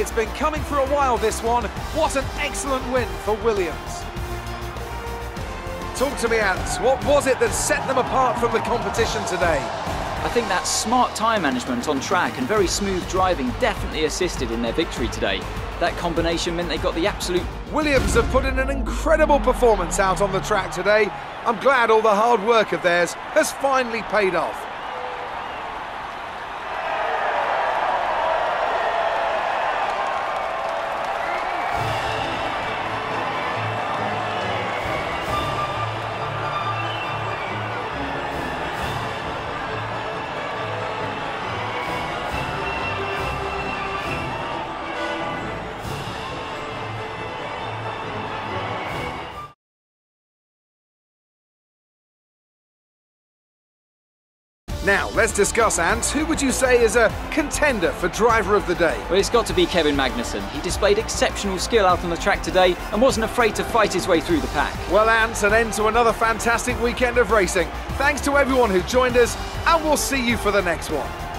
It's been coming for a while, this one. What an excellent win for Williams. Talk to me, Ants. What was it that set them apart from the competition today? I think that smart tyre management on track and very smooth driving definitely assisted in their victory today. That combination meant they got the absolute... Williams have put in an incredible performance out on the track today. I'm glad all the hard work of theirs has finally paid off. Now, let's discuss, Ants. Who would you say is a contender for driver of the day? Well, it's got to be Kevin Magnussen. He displayed exceptional skill out on the track today and wasn't afraid to fight his way through the pack. Well, Ants, an end to another fantastic weekend of racing. Thanks to everyone who joined us, and we'll see you for the next one.